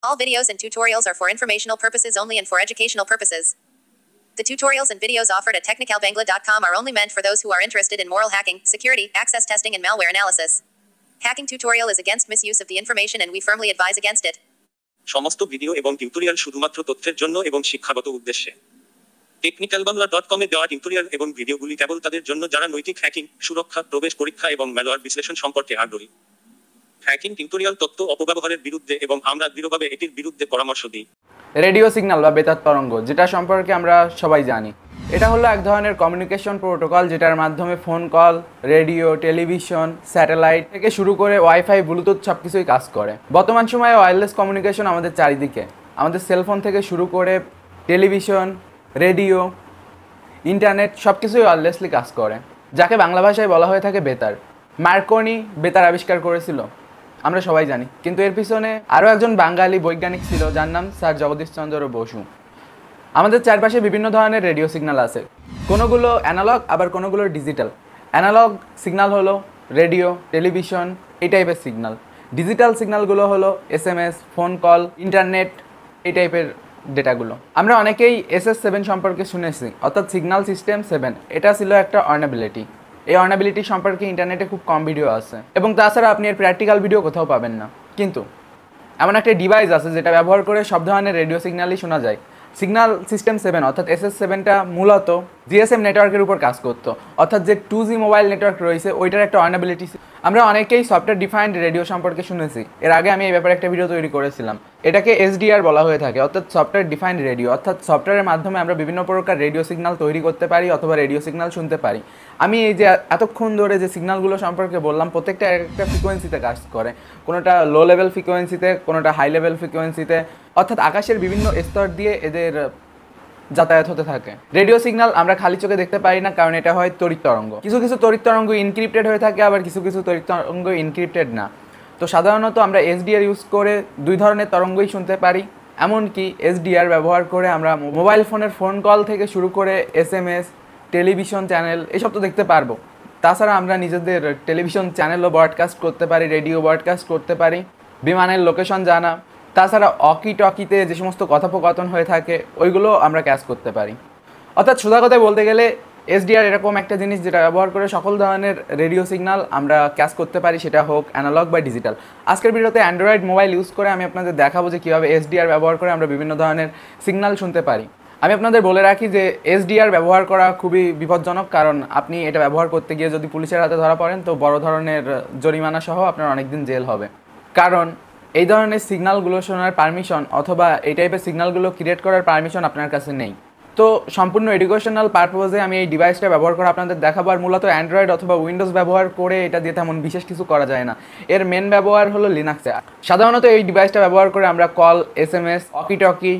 All videos and tutorials are for informational purposes only and for educational purposes. The tutorials and videos offered at technicalbangla.com are only meant for those who are interested in moral hacking, security, access testing, and malware analysis. Hacking tutorial is against misuse of the information and we firmly advise against it. সমস্ত video এবং tutorial শুধুমাত্র তথ্যের জন্য এবং শিক্ষাগত উদ্দেশ্যে technical Bangla dot কমে দেওয়া টিউটোরিয়াল এবং ভিডিওগুলি কেবল তাদের জন্য যারা নৈতিক হ্যাকিং সুরক্ষা প্রবেশ পরীক্ষা এবং ম্যালওয়ার বিশ্লেষণ সম্পর্কে আগ্রহী হ্যাকিং টিউটোরিয়াল তথ্য অপব্যবহারের বিরুদ্ধে এবং আমরা দৃঢ়ভাবে এটির বিরুদ্ধে পরামর্শ দিই। রেডিও সিগন্যাল বা বেতার তরঙ্গ, যেটা সম্পর্কে আমরা সবাই জানি। এটা হলো এক ধরনের কমিউনিকেশন প্রোটোকল যেটার মাধ্যমে phone call radio television satellite থেকে শুরু করে ওয়াইফাই ব্লুটুথ সব কিছুই কাজ করে। বর্তমান সময়ে ওয়্যারলেস কমিউনিকেশন আমাদের চারিদিকে। আমাদের সেলফোন থেকে শুরু করে টেলিভিশন রেডিও ইন্টারনেট সব কিছুই ওয়্যারলেসলি কাজ করে। যাকে বাংলা ভাষায় বলা হয়ে থাকে বেতার। মার্কনি বেতার আবিষ্কার করেছিল। আমরা সবাই জানি। কিন্তু এর পিছনে আরও একজন বাঙালি বৈজ্ঞানিক ছিল, যার নাম স্যার জগদীশচন্দ্র বসু। আমাদের চারপাশে বিভিন্ন ধরনের রেডিও সিগন্যাল আছে। কোনোগুলো অ্যানালগ, আবার কোনোগুলো ডিজিটাল। অ্যানালগ সিগন্যাল হলো রেডিও, টেলিভিশন, এই টাইপের সিগন্যাল। ডিজিটাল সিগন্যালগুলো হলো S M S phone call, internet, এই টাইপের ডেটাগুলো। আমরা অনেকেই এস এস সেভেন সম্পর্কে শুনেছি, অর্থাৎ সিগন্যাল সিস্টেম সেভেন। এটা ছিল একটা অর্নাবিলিটি। এই অর্নাবিলিটি সম্পর্কে ইন্টারনেটে খুব কম ভিডিও আছে। এবং তাছাড়া আপনি এর প্র্যাকটিক্যাল ভিডিও কোথাও পাবেন না। কিন্তু, এমন একটা ডিভাইস আছে যেটা ব্যবহার করে সব ধরনের রেডিও সিগন্যালই শোনা যায়। সিগন্যাল সিস্টেম সেভেন অর্থাৎ এস এস সেভেনটা মূলত জিএসএম নেটওয়ার্কের উপর কাজ করতো। অর্থাৎ যে টু জি মোবাইল নেটওয়ার্ক রয়েছে, ওইটার একটা অর্নাবিলিটি আমরা অনেকেই সফটওয়্যার ডিফাইন্ড রেডিও সম্পর্কে শুনেছি। এর আগে আমি এই ব্যাপারে একটা ভিডিও তৈরি করেছিলাম। এটাকে এসডিআর বলা হয়ে থাকে, অর্থাৎ সফটওয়্যার ডিফাইন্ড রেডিও অর্থাৎ সফটওয়্যারের মাধ্যমে আমরা বিভিন্ন প্রকার রেডিও সিগনাল তৈরি করতে পারি অথবা রেডিও সিগনাল শুনতে পারি। আমি এই যে এতক্ষণ ধরে যে সিগনালগুলো সম্পর্কে বললাম, প্রত্যেকটা এক একটা ফ্রিকোয়েন্সিতে কাজ করে। কোনোটা লো লেভেল ফ্রিকোয়েন্সিতে কোনোটা হাই লেভেল ফ্রিকোয়েন্সিতে অর্থাৎ আকাশের বিভিন্ন স্তর দিয়ে এদের যাতায়াত হতে থাকে। রেডিও সিগন্যাল আমরা খালি চোখে দেখতে পারি না, কারণ এটা হয় তড়িৎ তরঙ্গ। কিছু কিছু তড়িৎ তরঙ্গ ইনক্রিপ্টেড হয়ে থাকে, আবার কিছু কিছু তড়িৎ তরঙ্গ ইনক্রিপ্টেড না। তো সাধারণত আমরা এসডিআর ইউজ করে দুই ধরনের তরঙ্গই শুনতে পারি। এমনকি এসডিআর ব্যবহার করে আমরা মোবাইল ফোনের ফোন কল থেকে শুরু করে S M S television channel এসব তো দেখতে পারব। তাছাড়া আমরা নিজেদের টেলিভিশন চ্যানেলও ব্রডকাস্ট করতে পারি রেডিও ব্রডকাস্ট করতে পারি। বিমানের লোকেশন জানা তাছাড়া অকি টকিতে যে সমস্ত কথোপকথন হয়ে থাকে, ওইগুলো আমরা ক্যাচ করতে পারি। অর্থাৎ সোজা কথায় বলতে গেলে এসডিআর এরকম একটা জিনিস যেটা ব্যবহার করে সকল ধরনের রেডিও সিগনাল আমরা ক্যাচ করতে পারি, সেটা হোক অ্যানালগ বা ডিজিটাল আজকের ভিডিওতে অ্যান্ড্রয়েড মোবাইল ইউজ করে আমি আপনাদের দেখাবো যে কীভাবে এসডিআর ব্যবহার করে আমরা বিভিন্ন ধরনের সিগনাল শুনতে পারি। আমি আপনাদের বলে রাখি যে এসডিআর ব্যবহার করা খুবই বিপজ্জনক, কারণ আপনি এটা ব্যবহার করতে গিয়ে যদি পুলিশের হাতে ধরা পড়েন, তো বড় ধরনের জরিমানা সহ আপনার অনেকদিন জেল হবে। কারণ এই ধরনের সিগনালগুলো শোনার পারমিশন অথবা এই টাইপের সিগনালগুলো ক্রিয়েট করার পারমিশন আপনার কাছে নেই। তো সম্পূর্ণ এডুকেশনাল পারপোজে আমি এই ডিভাইসটা ব্যবহার করে আপনাদের দেখাবো, আর মূলত অ্যান্ড্রয়েড অথবা উইন্ডোজ ব্যবহার করে এটা দিয়ে তেমন বিশেষ কিছু করা যায় না। এর মেন ব্যবহার হলো লিনাক্সে সাধারণত এই ডিভাইসটা ব্যবহার করে আমরা call S M S walkie talkie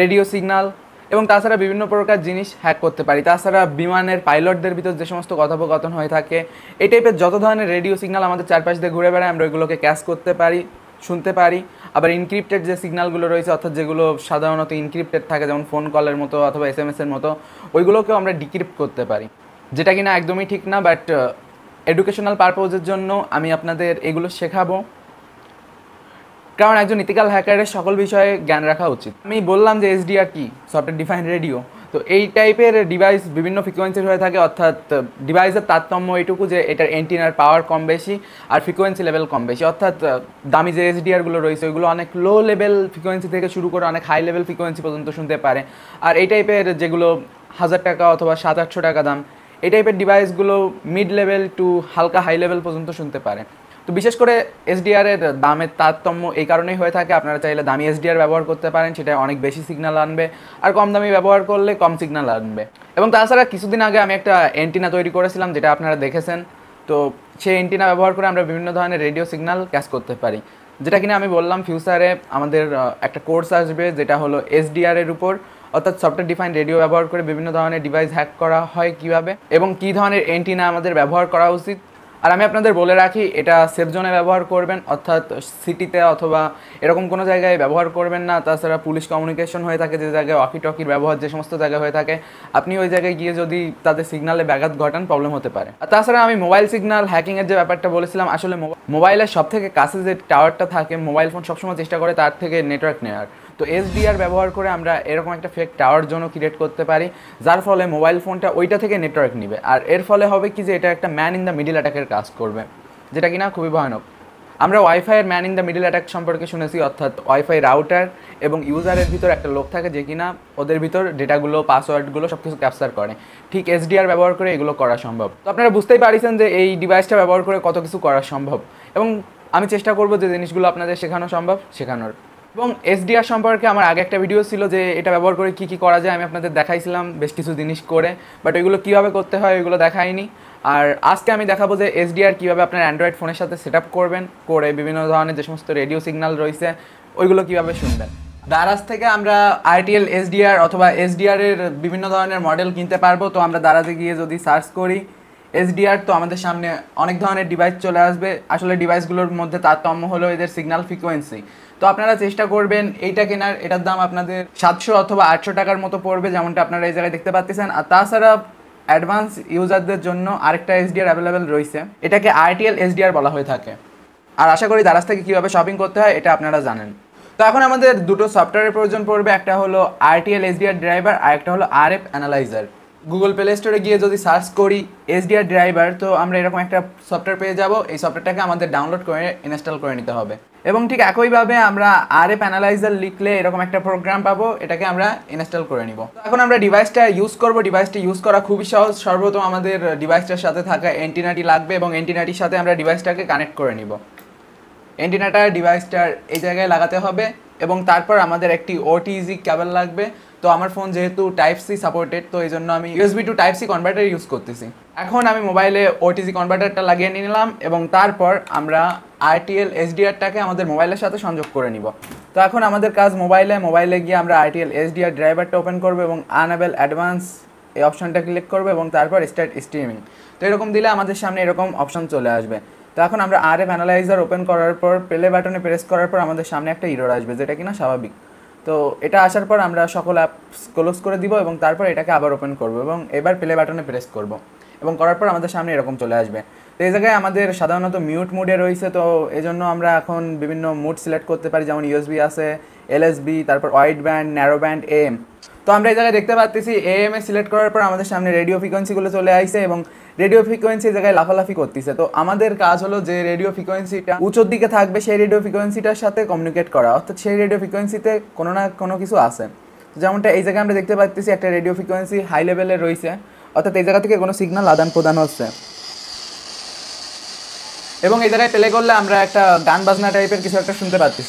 radio signal এবং তাছাড়া বিভিন্ন প্রকার জিনিস হ্যাক করতে পারি। তাছাড়া বিমানের পাইলটদের ভিতর যে সমস্ত কথোপকথন হয়ে থাকে, এই টাইপের যত ধরনের রেডিও সিগনাল আমাদের চারপাশ দিয়ে ঘুরে বেড়ায়, আমরা ওইগুলোকে ক্যাশ করতে পারি। শুনতে পারি। আবার ইনক্রিপ্টেড যে সিগনালগুলো রয়েছে, অর্থাৎ যেগুলো সাধারণত ইনক্রিপ্টেড থাকে, যেমন ফোন কলের মতো অথবা এস এম এসের মতো, ওইগুলোকেও আমরা ডিক্রিপ্ট করতে পারি। যেটা কিনা একদমই ঠিক না বাট এডুকেশনাল পারপোজের জন্য আমি আপনাদের এগুলো শেখাবো। কারণ একজন ইথিক্যাল হ্যাকারের সকল বিষয়ে জ্ঞান রাখা উচিত। আমি বললাম যে এসডিআর কি? সফটওয়্যার ডিফাইন রেডিও তো এই টাইপের ডিভাইস বিভিন্ন ফ্রিকোয়েন্সির হয়ে থাকে, অর্থাৎ ডিভাইসের তারতম্য এইটুকু যে এটার এন্টিনার পাওয়ার কম বেশি আর ফ্রিকোয়েন্সি লেভেল কম বেশি। অর্থাৎ দামি যে এসডিআরগুলো রয়েছে, ওইগুলো অনেক লো লেভেল ফ্রিকোয়েন্সি থেকে শুরু করে অনেক হাই লেভেল ফ্রিকোয়েন্সি পর্যন্ত শুনতে পারে। আর এই টাইপের যেগুলো হাজার টাকা অথবা সাত আটশো টাকা দাম, এই টাইপের ডিভাইসগুলো মিড লেভেল টু হালকা হাই লেভেল পর্যন্ত শুনতে পারে। তো বিশেষ করে এসডিআর এর দামের তারতম্য এই কারণেই হয়ে থাকে। আপনারা চাইলে দামি এসডিআর ব্যবহার করতে পারেন, সেটা অনেক বেশি সিগন্যাল আনবে। আর কম দামি ব্যবহার করলে কম সিগন্যাল আনবে। এবং তাছাড়া কিছুদিন আগে আমি একটা এন্টিনা তৈরি করেছিলাম, যেটা আপনারা দেখেছেন। তো সেই এন্টিনা ব্যবহার করে আমরা বিভিন্ন ধরনের রেডিও সিগন্যাল ক্যাচ করতে পারি। যেটা কিনা আমি বললাম ফিউচারে আমাদের একটা কোর্স আসবে, যেটা হলো এসডিআর এর উপর। অর্থাৎ সফটওয়্যার ডিফাইন রেডিও ব্যবহার করে বিভিন্ন ধরনের ডিভাইস হ্যাক করা হয় কীভাবে, এবং কী ধরনের এন্টিনা আমাদের ব্যবহার করা উচিত। আর আমি আপনাদের বলে রাখি, এটা সেফ জোনে ব্যবহার করবেন, অর্থাৎ সিটিতে অথবা এরকম কোনো জায়গায় ব্যবহার করবেন না। তাছাড়া পুলিশ কমিউনিকেশন হয়ে থাকে যে জায়গায় ওয়াকি টকির ব্যবহার যে সমস্ত জায়গায় হয়ে থাকে, আপনি ওই জায়গায় গিয়ে যদি তাদের সিগনালে ব্যাঘাত ঘটান প্রবলেম হতে পারে। আর তাছাড়া আমি মোবাইল সিগনাল হ্যাকিংয়ের যে ব্যাপারটা বলেছিলাম, আসলে মোবা- মোবাইলের সব থেকে কাছে যে টাওয়ারটা থাকে মোবাইল ফোন সবসময় চেষ্টা করে তার থেকে নেটওয়ার্ক নেওয়ার তো এসডিআর ব্যবহার করে আমরা এরকম একটা ফেক টাওয়ার জন্য ক্রিয়েট করতে পারি, যার ফলে মোবাইল ফোনটা ওইটা থেকে নেটওয়ার্ক নিবে। আর এর ফলে হবে কি যে এটা একটা ম্যান ইন দ্য মিডিল অ্যাটাকের কাজ করবে, যেটা কিনা খুবই ভয়ানক। আমরা ওয়াইফাইয়ের man in the middle attack সম্পর্কে শুনেছি, অর্থাৎ ওয়াইফাই রাউটার এবং ইউজারের ভিতর একটা লোক থাকে যে কিনা ওদের ভিতর ডেটাগুলো পাসওয়ার্ডগুলো সব কিছু ক্যাপচার করে। ঠিক এসডিআর ব্যবহার করে এগুলো করা সম্ভব। তো আপনারা বুঝতেই পারিছেন যে এই ডিভাইসটা ব্যবহার করে কত কিছু করা সম্ভব। এবং আমি চেষ্টা করব যে জিনিসগুলো আপনাদের শেখানো সম্ভব, শেখানোর। এবং এসডিআর সম্পর্কে আমার আগে একটা ভিডিও ছিল যে এটা ব্যবহার করে কী কী করা যায়, আমি আপনাদের দেখাইছিলাম বেশ কিছু জিনিস করে বাট ওইগুলো কীভাবে করতে হয় ওইগুলো দেখাইনি। আর আজকে আমি দেখাবো যে এসডিআর কীভাবে আপনার অ্যান্ড্রয়েড ফোনের সাথে সেট করবেন, করে বিভিন্ন ধরনের যে সমস্ত রেডিও সিগন্যাল রয়েছে, ওইগুলো কীভাবে শুনবেন। দারাজ থেকে আমরা আইটিএল এসডিআর অথবা এসডিআর এর বিভিন্ন ধরনের মডেল কিনতে পারব, তো আমরা দারাজে গিয়ে যদি সার্চ করি এসডিআর তো আমাদের সামনে অনেক ধরনের ডিভাইস চলে আসবে। আসলে ডিভাইসগুলোর মধ্যে তারতম্য হলো এদের সিগন্যাল ফ্রিকোয়েন্সি তো আপনারা চেষ্টা করবেন এইটা কেনার। এটার দাম আপনাদের সাতশো অথবা আটশো টাকার মতো পড়বে, যেমনটা আপনারা এই জায়গায় দেখতে পাচ্ছেন। আর তাছাড়া অ্যাডভান্স ইউজারদের জন্য আরেকটা এসডিআর অ্যাভেলেবেল রয়েছে। এটাকে আরটিএল এসডিআর বলা হয়ে থাকে। আর আশা করি দারাজ থেকে কীভাবে শপিং করতে হয়, এটা আপনারা জানেন। তো এখন আমাদের দুটো সফটওয়্যারের প্রয়োজন পড়বে। একটা হলো আরটিএল এসডিআর ড্রাইভার আর একটা হলো R F analyser Google Play স্টোরে গিয়ে যদি সার্চ করি এসডিআর ড্রাইভার তো আমরা এরকম একটা সফটওয়্যার পেয়ে যাব। এই সফটওয়্যারটাকে আমাদের ডাউনলোড করে ইনস্টল করে নিতে হবে। এবং ঠিক একইভাবে আমরা আর এফ অ্যানালাইজার লিখলে এরকম একটা প্রোগ্রাম পাবো, এটাকে আমরা ইনস্টল করে নিব। এখন আমরা ডিভাইসটা ইউজ করব। ডিভাইসটি ইউজ করা খুবই সহজ। সর্বপ্রথম আমাদের ডিভাইসটার সাথে থাকা এন্টিনাটি লাগবে এবং এন্টিনাটির সাথে আমরা ডিভাইসটাকে কানেক্ট করে নিব। এন্টিনাটা ডিভাইসটার এই জায়গায় লাগাতে হবে। এবং তারপর আমাদের একটি ওটিজি কেবল লাগবে। তো আমার ফোন যেহেতু টাইপ সি সাপোর্টেড তো এই জন্য আমি USB to type C converter use করতেছি। এখন আমি মোবাইলে ওটিজি কনভার্টারটা লাগিয়ে নিয়ে নিলাম এবং তারপর আমরা আরটিএল এসডিআরটাকে আমাদের মোবাইলের সাথে সংযোগ করে নিব। তো এখন আমাদের কাজ মোবাইলে মোবাইলে গিয়ে আমরা আরটিএল এসডিআর ড্রাইভারটা ওপেন করব এবং আনাবেল অ্যাডভান্স এই অপশনটা ক্লিক করব এবং তারপর স্টার্ট স্ট্রিমিং তো এরকম দিলে আমাদের সামনে এরকম অপশন চলে আসবে। তো এখন আমরা আর এফ অ্যানালাইজার ওপেন করার পর প্লে বাটনে প্রেস করার পর আমাদের সামনে একটা ইরোর আসবে, যেটা কিনা স্বাভাবিক। তো এটা আসার পর আমরা সকল অ্যাপস ক্লোজ করে দিব এবং তারপর এটাকে আবার ওপেন করব এবং এবার প্লে বাটনে প্রেস করব এবং করার পর আমাদের সামনে এরকম চলে আসবে। তো এই জায়গায় আমাদের সাধারণত মিউট মুডে রয়েছে, তো এই জন্য আমরা এখন বিভিন্ন মুড সিলেক্ট করতে পারি, যেমন ইউএসবি আছে এলএসবি তারপর wide band narrow band M তো আমরা এই জায়গায় দেখতে পাচ্ছি এএম এ সিলেক্ট করার পর আমাদের সামনে রেডিও ফ্রিকোয়েন্সিগুলো চলে আসছে এবং রেডিও ফ্রিকোয়েন্সি জায়গায় লাফালাফি করতেছে। তো আমাদের কাজ হলো যে রেডিও ফ্রিকোয়েন্সিটা উঁচুর দিকে থাকবে, সেই রেডিও ফ্রিকোয়েন্সিটার সাথে কমিউনিকেট করা। অর্থাৎ সেই রেডিও ফ্রিকোয়েন্সিতে কোনো না কোনো কিছু আছে। যেমনটা এই জায়গায় আমরা দেখতে পাচ্ছি একটা রেডিও ফ্রিকোয়েন্সি হাই লেভেলে রয়েছে অর্থাৎ এই জায়গা থেকে কোনো সিগন্যাল আদান প্রদান হচ্ছে। এবং এই জায়গায় প্লে করলে আমরা একটা গান বাজনা টাইপের কিছু একটা শুনতে পাচ্ছি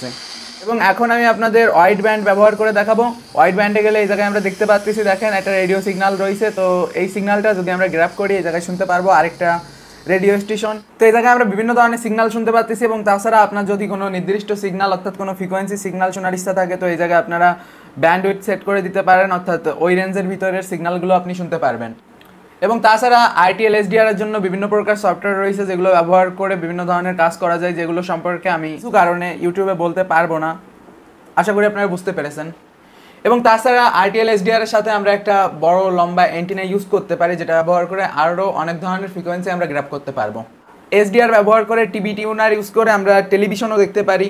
এবং এখন আমি আপনাদের ওয়াইড ব্যান্ড ব্যবহার করে দেখাবো। ওয়াইড ব্যান্ডে গেলে এই জায়গায় আমরা দেখতে পাচ্ছি দেখেন, একটা রেডিও সিগনাল রয়েছে। তো এই সিগনালটা যদি আমরা গ্র্যাপ করি, এই জায়গায় শুনতে পারব আরেকটা রেডিও স্টেশন তো এই জায়গায় আমরা বিভিন্ন ধরনের সিগনাল শুনতে পাচ্ছি এবং তাছাড়া আপনার যদি কোনো নির্দিষ্ট সিগনাল অর্থাৎ কোনো ফ্রিকোয়েন্সি সিগনাল শোনার ইচ্ছা থাকে, তো এই জায়গায় আপনারা ব্যান্ড সেট করে দিতে পারেন। অর্থাৎ ওই রেঞ্জের ভিতরের সিগনালগুলো আপনি শুনতে পারবেন। এবং তাছাড়া আইটিএল এসডিআর এর জন্য বিভিন্ন প্রকার সফটওয়্যার রয়েছে যেগুলো ব্যবহার করে বিভিন্ন ধরনের কাজ করা যায়, যেগুলো সম্পর্কে আমি কিছু কারণে ইউটিউবে বলতে পারব না। আশা করি আপনারা বুঝতে পেরেছেন। এবং তাছাড়া আইটিএল এসডিআর এর সাথে আমরা একটা বড় লম্বা অ্যান্টিনা ইউজ করতে পারি, যেটা ব্যবহার করে আরও অনেক ধরনের ফ্রিকোয়েন্সি আমরা গ্র্যাপ করতে পারব। এসডিআর ব্যবহার করে টিভি টিউনার ইউজ করে আমরা টেলিভিশনও দেখতে পারি।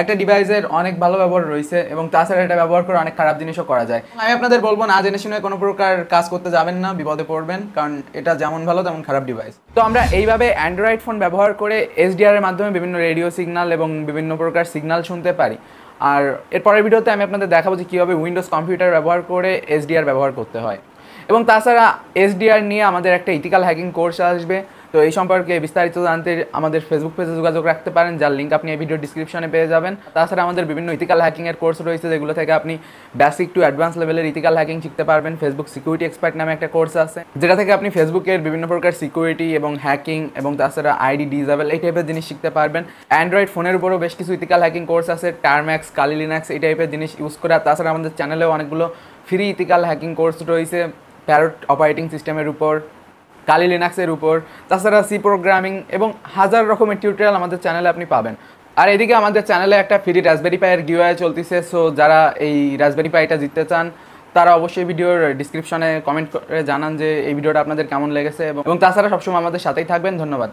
একটা ডিভাইসের অনেক ভালো ব্যবহার রয়েছে এবং তাছাড়া এটা ব্যবহার করে অনেক খারাপ জিনিসও করা যায়। আমি আপনাদের বলব না, জেনে শুনে কোনো প্রকার কাজ করতে যাবেন না, বিপদে পড়বেন, কারণ এটা যেমন ভালো তেমন খারাপ ডিভাইস তো আমরা এইভাবে অ্যান্ড্রয়েড ফোন ব্যবহার করে এসডিআর এর মাধ্যমে বিভিন্ন রেডিও সিগনাল এবং বিভিন্ন প্রকার সিগন্যাল শুনতে পারি। আর এর পরের ভিডিওতে আমি আপনাদের দেখাবো যে কীভাবে উইন্ডোজ কম্পিউটার ব্যবহার করে এসডিআর ব্যবহার করতে হয়। এবং তাছাড়া এসডিআর নিয়ে আমাদের একটা ইথিক্যাল হ্যাকিং কোর্স আসবে। তো এই সম্পর্কে বিস্তারিত জানতে আমাদের ফেসবুক পেজে যোগাযোগ রাখতে পারেন, যার লিঙ্ক আপনি এই ভিডিও ডিসক্রিপশনে পেয়ে যাবেন। তাছাড়া আমাদের বিভিন্ন ইথিক্যাল হ্যাকিংয়ের কোর্স রয়েছে, যেগুলো থেকে আপনি বেসিক টু অ্যাডভান্স লেভেলের ইথিক্যাল হ্যাকিং শিখতে পারবেন। ফেসবুক সিকিউরিটি এক্সপার্ট নামে একটা কোর্স আছে, যেটা থেকে আপনি ফেসবুকের বিভিন্ন প্রকার সিকিউরিটি এবং হ্যাকিং এবং তাছাড়া আইডি ডিজাবেল এই টাইপের জিনিস শিখতে পারবেন। অ্যান্ড্রয়েড ফোনের উপরও বেশ কিছু ইথিক্যাল হ্যাকিং কোর্স আছে টার্ম্যাক্স কালি লিনাক্স এই টাইপের জিনিস ইউজ করা। তাছাড়া আমাদের চ্যানেলেও অনেকগুলো ফ্রি ইথিক্যাল হ্যাকিং কোর্স রয়েছে। প্যারট অপারেটিং সিস্টেমের উপর কালি লিনাক্সের উপর, তাছাড়া সি প্রোগ্রামিং এবং হাজার রকমের টিউটোরিয়াল আমাদের চ্যানেলে আপনি পাবেন। আর এদিকে আমাদের চ্যানেলে একটা ফ্রি রাসবেরি পাইয়ের গিওয়াই চলতেছে সো যারা এই রাসবেরি পাইটা জিততে চান, তারা অবশ্যই ভিডিওর ডিসক্রিপশনে কমেন্ট করে জানান যে এই ভিডিওটা আপনাদের কেমন লেগেছে এবং তাছাড়া সবসময় আমাদের সাথেই থাকবেন, ধন্যবাদ।